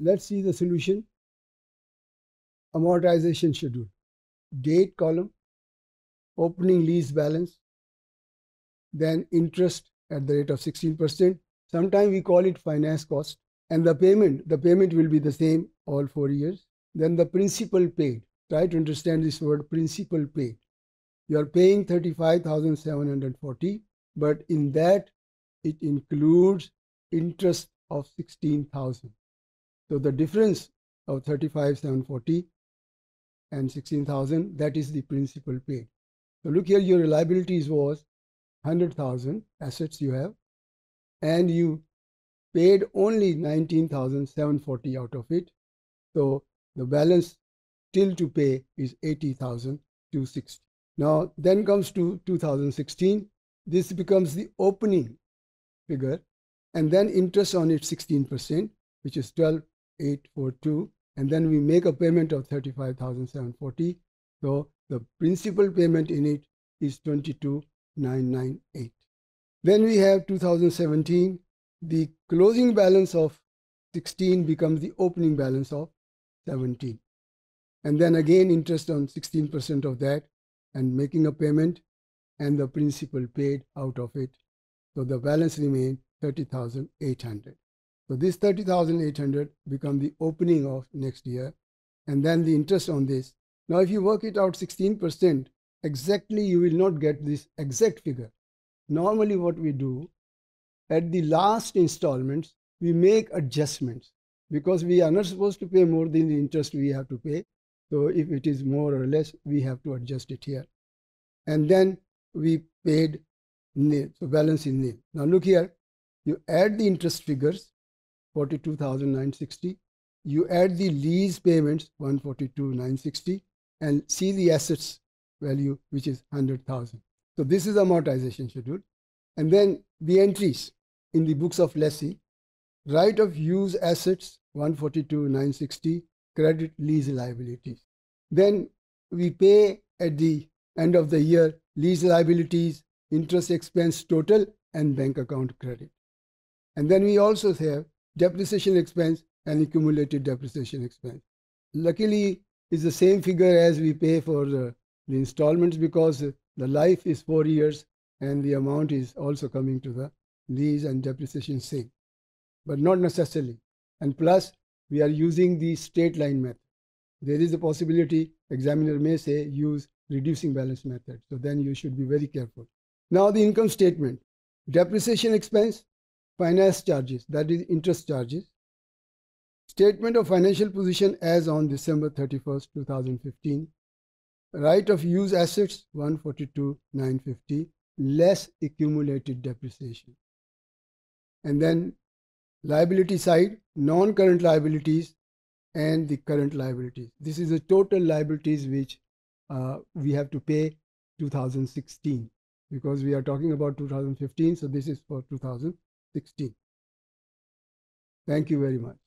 let's see the solution. Amortization schedule. Date column, opening lease balance, then interest at the rate of 16%. Sometimes we call it finance cost. And the payment, the payment will be the same all four years. Then the principal paid. Try to understand this word principal paid. You are paying 35,740, but in that it includes interest of 16,000. So the difference of 35,740 and 16,000, that is the principal paid. So look here, your liabilities was 100,000 assets you have, and you paid only 19,740 out of it. So the balance still to pay is 80,260. Now, then comes to 2016. This becomes the opening figure, and then interest on it 16%, which is 12,842. And then we make a payment of 35,740. So the principal payment in it is 22,998. Then we have 2017. The closing balance of 16 becomes the opening balance of 17. And then again, interest on 16% of that and making a payment and the principal paid out of it. So the balance remained 30,800. So this 30,800 become the opening of next year and then the interest on this. Now if you work it out 16%, exactly you will not get this exact figure. Normally what we do, at the last installments, we make adjustments because we are not supposed to pay more than the interest we have to pay. So if it is more or less, we have to adjust it here. And then we paid nil, so balance is nil. Now look here, you add the interest figures, 42,960. You add the lease payments, 142,960, and see the assets value, which is 100,000. So this is amortization schedule. And then the entries in the books of lessee, right of use assets, 142,960, credit lease liabilities. Then we pay at the end of the year lease liabilities, interest expense total, and bank account credit. And then we also have depreciation expense and accumulated depreciation expense. Luckily, it's the same figure as we pay for the, the installments because the life is four years and the amount is also coming to the lease and depreciation same, but not necessarily. And plus, we are using the straight line method. There is a possibility examiner may say use reducing balance method. So then you should be very careful. Now the income statement. Depreciation expense, finance charges, that is interest charges. Statement of financial position as on December 31st, 2015. Right of use assets 142,950 less accumulated depreciation. And then liability side, non-current liabilities and the current liabilities. This is the total liabilities which uh, we have to pay 2016 because we are talking about 2015. So this is for 2016. Thank you very much.